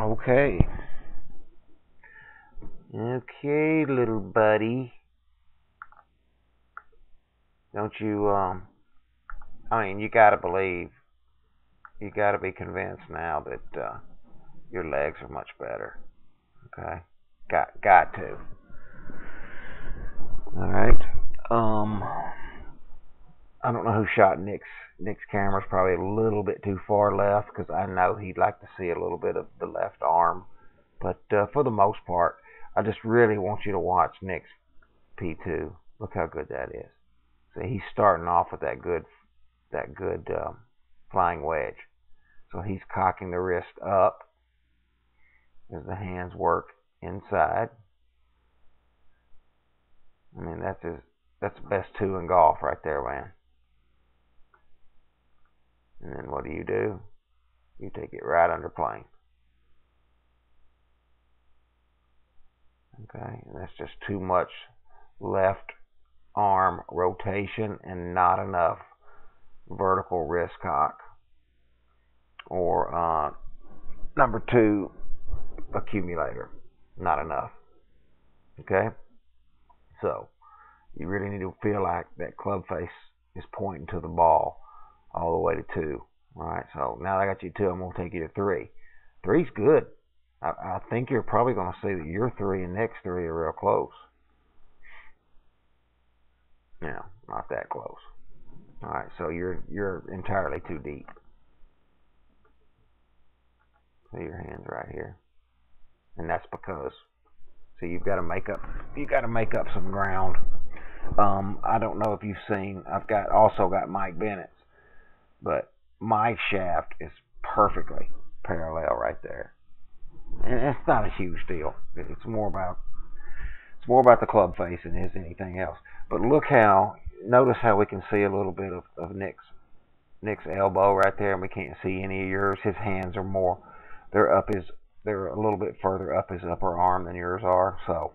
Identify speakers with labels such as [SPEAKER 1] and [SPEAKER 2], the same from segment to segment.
[SPEAKER 1] Okay. Okay, little buddy. Don't you, um, I mean, you gotta believe, you gotta be convinced now that, uh, your legs are much better. Okay? Got, got to. Alright. Um, I don't know who shot Nick's Nick's camera's probably a little bit too far left because I know he'd like to see a little bit of the left arm. But uh, for the most part, I just really want you to watch Nick's P2. Look how good that is. So he's starting off with that good that good um, flying wedge. So he's cocking the wrist up as the hands work inside. I mean that's his that's the best two in golf right there, man. And then what do you do? You take it right under plane. Okay, and that's just too much left arm rotation and not enough vertical wrist cock. Or uh, number two, accumulator. Not enough. Okay? So, you really need to feel like that club face is pointing to the ball all the way to two. All right, so now I got you two, I'm going to take you to three. Three's good. I, I think you're probably going to see that your three and Nick's three are real close. No, not that close. All right, so you're you're entirely too deep. See your hands right here, and that's because so you've got to make up you got to make up some ground. Um, I don't know if you've seen. I've got also got Mike Bennett's but my shaft is perfectly parallel right there. And it's not a huge deal. It's more about it's more about the club face than it is anything else. But look how notice how we can see a little bit of, of Nick's Nick's elbow right there and we can't see any of yours. His hands are more they're up his they're a little bit further up his upper arm than yours are. So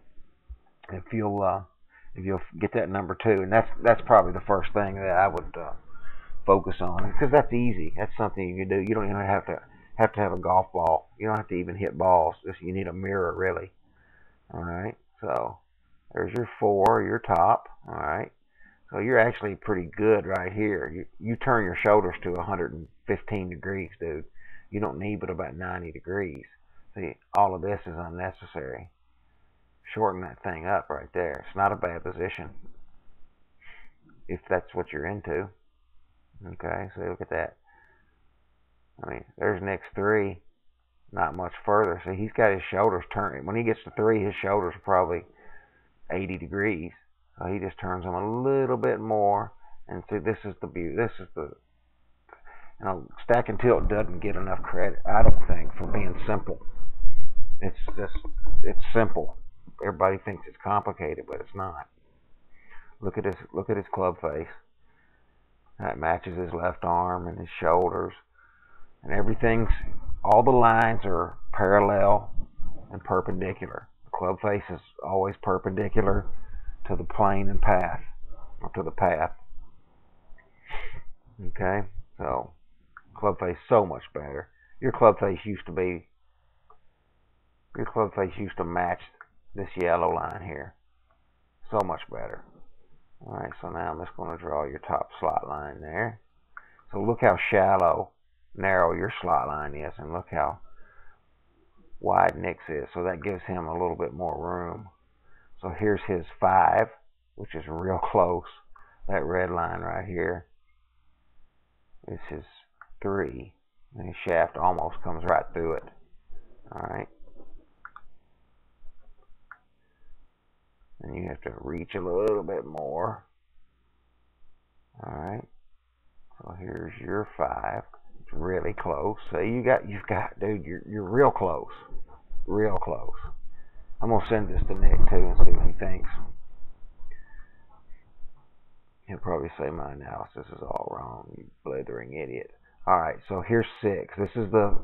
[SPEAKER 1] if you'll uh, if you'll get that number two, and that's that's probably the first thing that I would uh, focus on because that's easy. That's something you can do. You don't even have to have to have a golf ball. You don't have to even hit balls. Just you need a mirror really. All right. So there's your four, your top. All right. So you're actually pretty good right here. You you turn your shoulders to 115 degrees, dude. You don't need but about 90 degrees. See, all of this is unnecessary. Shorten that thing up right there. It's not a bad position if that's what you're into. Okay, so look at that. I mean, there's Nick's three, not much further. So he's got his shoulders turned. When he gets to three, his shoulders are probably 80 degrees. So he just turns them a little bit more. And see, this is the beauty. This is the, you know, stack and tilt doesn't get enough credit, I don't think, for being simple. It's just, it's simple. Everybody thinks it's complicated, but it's not. Look at his, look at his club face. That matches his left arm and his shoulders. And everything's, all the lines are parallel and perpendicular. The club face is always perpendicular to the plane and path, or to the path. Okay, so club face so much better. Your club face used to be, your club face used to match this yellow line here. So much better. Alright, so now I'm just going to draw your top slot line there. So look how shallow, narrow your slot line is, and look how wide Nick's is. So that gives him a little bit more room. So here's his 5, which is real close. That red line right here is his 3. And his shaft almost comes right through it. Alright. And you have to reach a little bit more. Alright. So here's your five. It's really close. So you got you've got dude, you're you're real close. Real close. I'm gonna send this to Nick too and see what he thinks. He'll probably say my analysis is all wrong, you blithering idiot. Alright, so here's six. This is the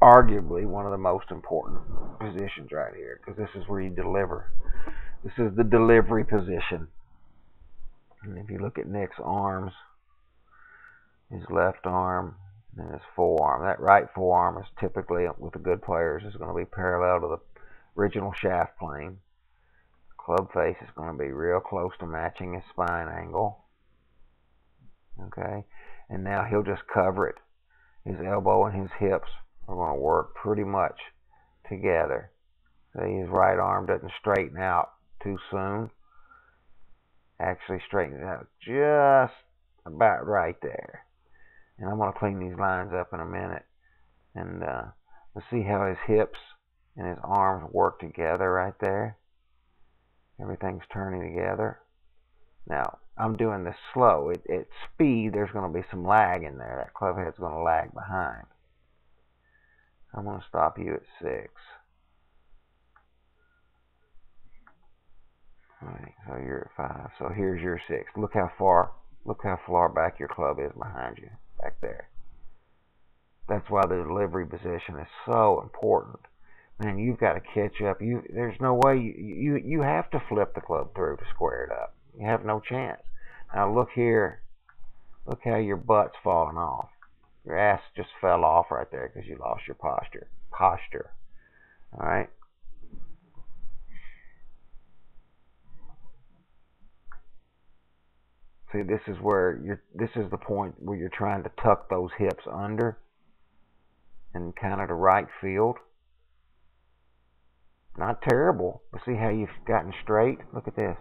[SPEAKER 1] arguably one of the most important positions right here because this is where you deliver. This is the delivery position. And if you look at Nick's arms, his left arm, And his forearm. That right forearm is typically, with the good players, is going to be parallel to the original shaft plane. Club face is going to be real close to matching his spine angle. Okay, and now he'll just cover it. His elbow and his hips are going to work pretty much together. See, his right arm doesn't straighten out too soon. Actually straightens out just about right there. And I'm going to clean these lines up in a minute. And uh, let's see how his hips and his arms work together right there. Everything's turning together. Now, I'm doing this slow. At, at speed, there's going to be some lag in there. That club head's going to lag behind. I'm going to stop you at 6. Alright, so you're at 5. So here's your 6. Look how far, look how far back your club is behind you. Back there. That's why the delivery position is so important man, you've got to catch up. You there's no way you you you have to flip the club through to square it up. You have no chance. Now look here, look how your butt's falling off. Your ass just fell off right there because you lost your posture. Posture. All right. See, this is where you're. This is the point where you're trying to tuck those hips under, and kind of the right field. Not terrible. But see how you've gotten straight? Look at this.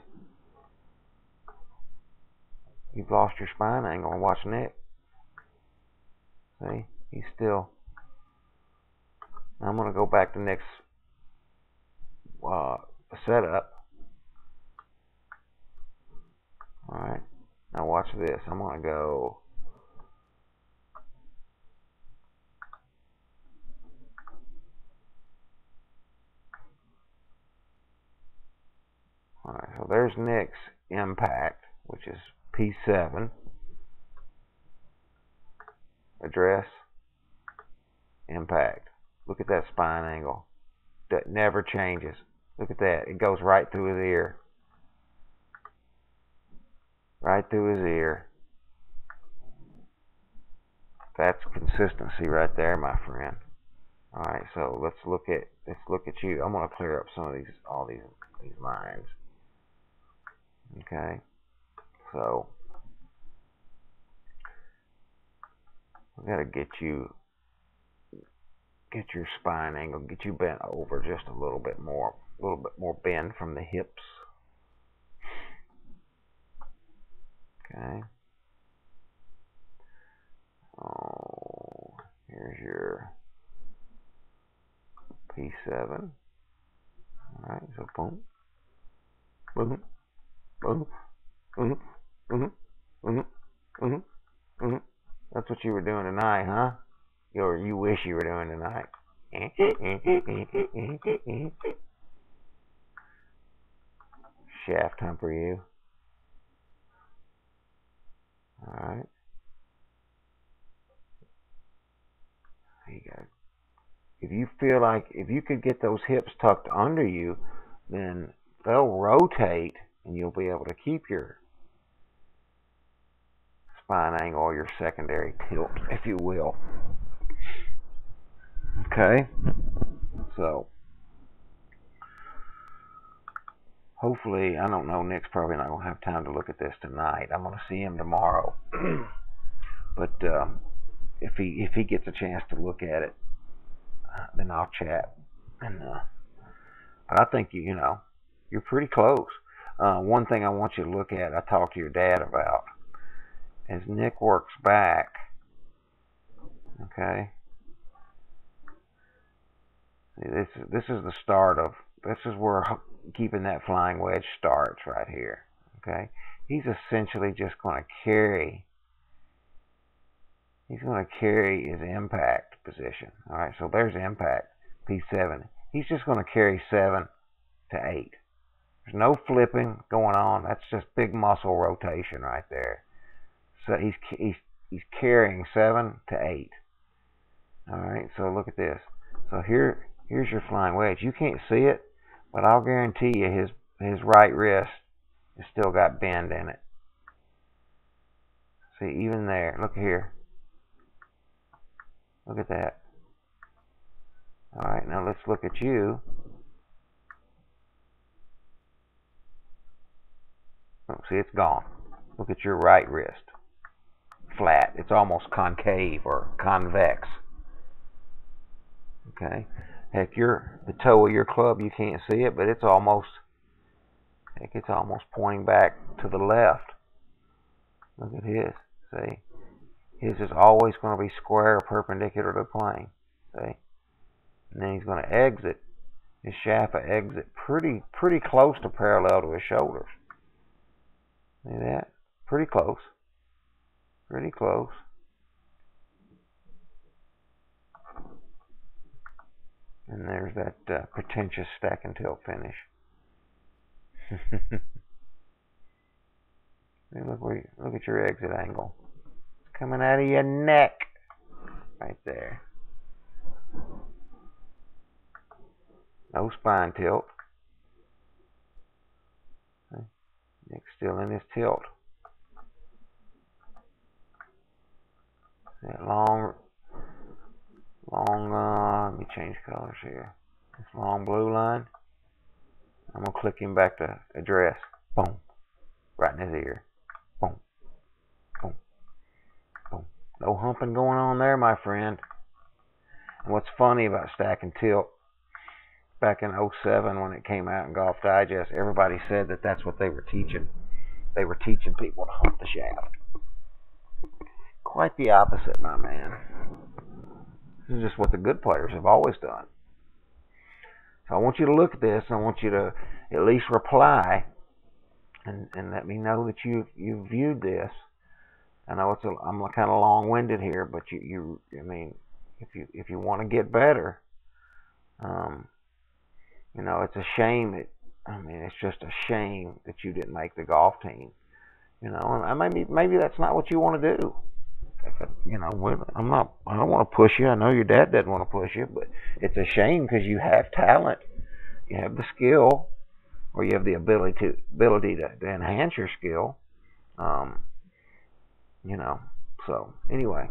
[SPEAKER 1] You've lost your spine angle watch Nick. See? He's still... I'm going to go back to Nick's uh, setup. Alright. Now watch this. I'm going to go... Alright, so there's Nick's impact, which is P7. Address, impact. Look at that spine angle. That never changes. Look at that. It goes right through his ear. Right through his ear. That's consistency right there, my friend. Alright, so let's look at let's look at you. I'm gonna clear up some of these all these these lines. Okay, so we got to get you get your spine angle, get you bent over just a little bit more, a little bit more bend from the hips. Okay. Oh, here's your P7. All right, so boom, boom, Mm-hmm. Mm-hmm. Mm-hmm. Mm-hmm. Mm-hmm. Mm-hmm. That's what you were doing tonight, huh? Or you wish you were doing tonight. Shaft humper you. Alright. There You got if you feel like if you could get those hips tucked under you, then they'll rotate and you'll be able to keep your spine angle or your secondary tilt, if you will. Okay, so hopefully, I don't know, Nick's probably not going to have time to look at this tonight. I'm going to see him tomorrow. but um, if he if he gets a chance to look at it, uh, then I'll chat. And uh, but I think you you know you're pretty close. Uh, one thing I want you to look at, I talked to your dad about, as Nick works back, okay, this, this is the start of, this is where keeping that flying wedge starts right here, okay. He's essentially just going to carry, he's going to carry his impact position, all right, so there's impact, P7. He's just going to carry 7 to 8. There's no flipping going on. That's just big muscle rotation right there. So he's he's he's carrying seven to eight. All right. So look at this. So here here's your flying wedge. You can't see it, but I'll guarantee you his his right wrist has still got bend in it. See, even there. Look here. Look at that. All right, now let's look at you. Oh, see, it's gone. Look at your right wrist. Flat. It's almost concave or convex. Okay. Heck, your the toe of your club, you can't see it, but it's almost heck, it's almost pointing back to the left. Look at his. See? His is always going to be square perpendicular to the plane. See? And then he's going to exit. His shaft will exit pretty pretty close to parallel to his shoulders. See that? Pretty close. Pretty close. And there's that uh, pretentious stack and tilt finish. look where you, look at your exit angle. It's coming out of your neck. Right there. No spine tilt. Neck still in his tilt. That long, long, uh, let me change colors here. This long blue line. I'm going to click him back to address. Boom. Right in his ear. Boom. Boom. Boom. No humping going on there, my friend. And what's funny about stack and tilt, back in 07 when it came out in Golf Digest, everybody said that that's what they were teaching. They were teaching people to hump the shaft. Quite the opposite, my man. This is just what the good players have always done. So I want you to look at this. I want you to at least reply and, and let me know that you you viewed this. I know it's a, I'm kind of long-winded here, but you you I mean if you if you want to get better, um, you know, it's a shame that I mean, it's just a shame that you didn't make the golf team. You know, and maybe maybe that's not what you want to do. You know, I'm not. I don't want to push you. I know your dad doesn't want to push you, but it's a shame because you have talent, you have the skill, or you have the ability to ability to, to enhance your skill. Um, you know. So anyway,